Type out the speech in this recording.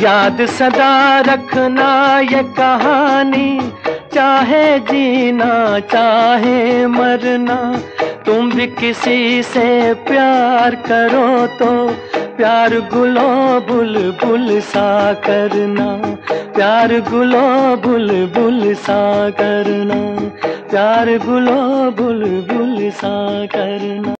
याद सदा रखना ये कहानी। चाहे जीना, चाहे मरना, तुम भी किसी से प्यार करो तो प्यार गुलो बुलबुल सा करना। प्यार गुलो बुलबुल सा करना। प्यार गुलो बुलबुल सा करना।